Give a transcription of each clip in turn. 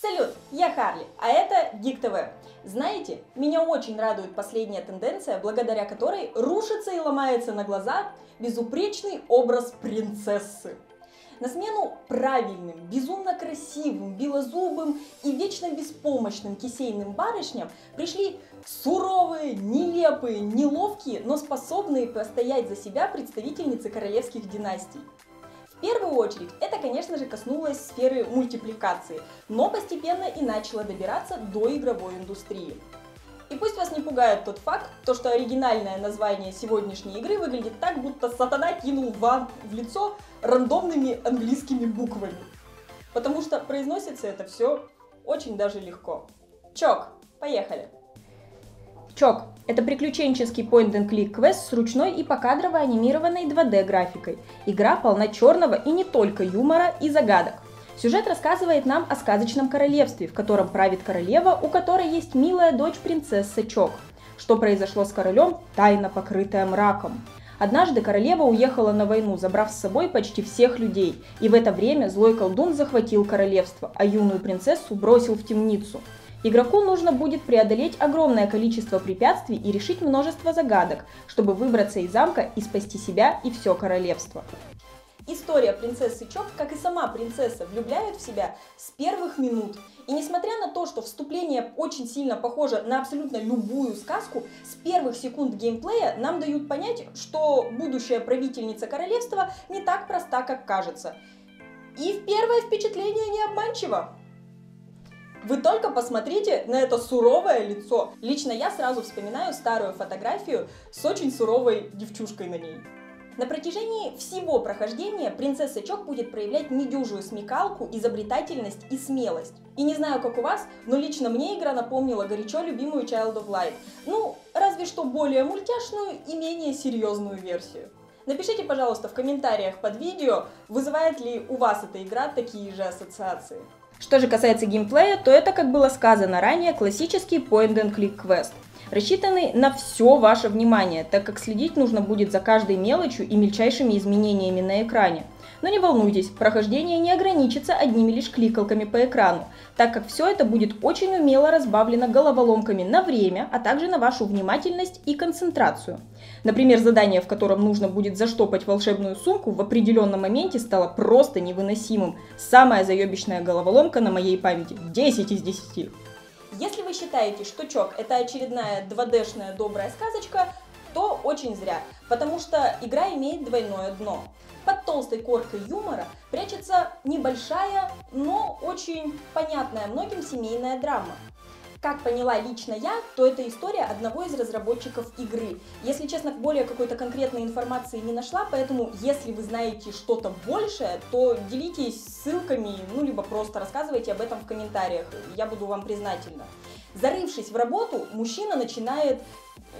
Салют, я Харли, а это Гик ТВ. Знаете, меня очень радует последняя тенденция, благодаря которой рушится и ломается на глазах безупречный образ принцессы. На смену правильным, безумно красивым, белозубым и вечно беспомощным кисейным барышням пришли суровые, нелепые, неловкие, но способные постоять за себя представительницы королевских династий. В первую очередь это, конечно же, коснулось сферы мультипликации, но постепенно и начало добираться до игровой индустрии. И пусть вас не пугает тот факт, то что оригинальное название сегодняшней игры выглядит так, будто сатана кинул вам в лицо рандомными английскими буквами. Потому что произносится это все очень даже легко. Чок, поехали! Чок – это приключенческий point-and-click квест с ручной и покадрово анимированной 2D графикой. Игра полна черного и не только юмора и загадок. Сюжет рассказывает нам о сказочном королевстве, в котором правит королева, у которой есть милая дочь принцесса Чок. Что произошло с королем, тайна покрытая мраком. Однажды королева уехала на войну, забрав с собой почти всех людей, и в это время злой колдун захватил королевство, а юную принцессу бросил в темницу. Игроку нужно будет преодолеть огромное количество препятствий и решить множество загадок, чтобы выбраться из замка и спасти себя и все королевство. История принцессы Чок, как и сама принцесса, влюбляют в себя с первых минут. И несмотря на то, что вступление очень сильно похоже на абсолютно любую сказку, с первых секунд геймплея нам дают понять, что будущая правительница королевства не так проста, как кажется. И первое впечатление не обманчиво. Вы только посмотрите на это суровое лицо. Лично я сразу вспоминаю старую фотографию с очень суровой девчушкой на ней. На протяжении всего прохождения принцесса Чок будет проявлять недюжую смекалку, изобретательность и смелость. И не знаю, как у вас, но лично мне игра напомнила горячо любимую Child of Light. Ну, разве что более мультяшную и менее серьезную версию. Напишите, пожалуйста, в комментариях под видео, вызывает ли у вас эта игра такие же ассоциации. Что же касается геймплея, то это, как было сказано ранее, классический point-and-click квест рассчитанный на все ваше внимание, так как следить нужно будет за каждой мелочью и мельчайшими изменениями на экране. Но не волнуйтесь, прохождение не ограничится одними лишь кликалками по экрану, так как все это будет очень умело разбавлено головоломками на время, а также на вашу внимательность и концентрацию. Например, задание, в котором нужно будет заштопать волшебную сумку, в определенном моменте стало просто невыносимым. Самая заебищная головоломка на моей памяти. 10 из 10. Если вы считаете, что Чок это очередная 2D-шная добрая сказочка, то очень зря, потому что игра имеет двойное дно. Под толстой коркой юмора прячется небольшая, но очень понятная многим семейная драма. Как поняла лично я, то это история одного из разработчиков игры. Если честно, более какой-то конкретной информации не нашла, поэтому если вы знаете что-то большее, то делитесь ссылками, ну либо просто рассказывайте об этом в комментариях, я буду вам признательна. Зарывшись в работу, мужчина начинает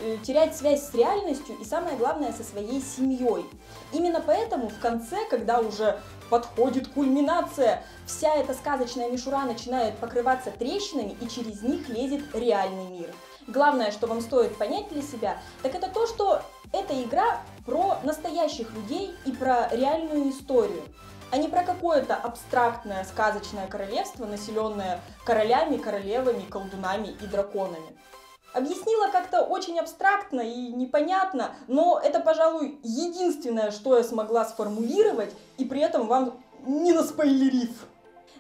э, терять связь с реальностью и самое главное со своей семьей. Именно поэтому в конце, когда уже подходит кульминация. Вся эта сказочная мишура начинает покрываться трещинами, и через них лезет реальный мир. Главное, что вам стоит понять для себя, так это то, что эта игра про настоящих людей и про реальную историю а не про какое-то абстрактное сказочное королевство, населенное королями, королевами, колдунами и драконами. Объяснила как-то очень абстрактно и непонятно, но это, пожалуй, единственное, что я смогла сформулировать, и при этом вам не наспойлерив.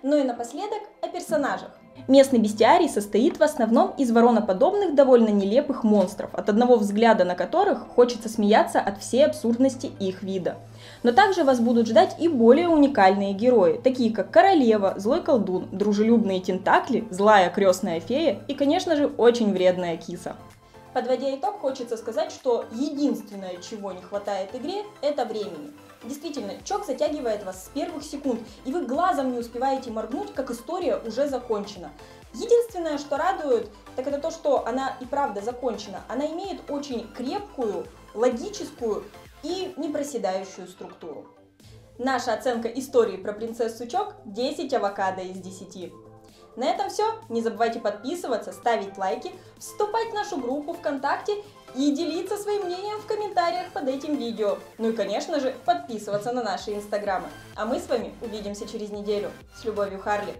Ну и напоследок о персонажах. Местный бестиарий состоит в основном из вороноподобных довольно нелепых монстров, от одного взгляда на которых хочется смеяться от всей абсурдности их вида. Но также вас будут ждать и более уникальные герои, такие как королева, злой колдун, дружелюбные тентакли, злая крестная фея и, конечно же, очень вредная киса. Подводя итог, хочется сказать, что единственное, чего не хватает игре, это времени. Действительно, чок затягивает вас с первых секунд, и вы глазом не успеваете моргнуть, как история уже закончена. Единственное, что радует, так это то, что она и правда закончена. Она имеет очень крепкую, логическую и непроседающую структуру. Наша оценка истории про принцессу Чок 10 авокадо из 10. На этом все. Не забывайте подписываться, ставить лайки, вступать в нашу группу ВКонтакте и делиться своим мнением в комментариях под этим видео. Ну и, конечно же, подписываться на наши инстаграмы. А мы с вами увидимся через неделю. С любовью, Харли!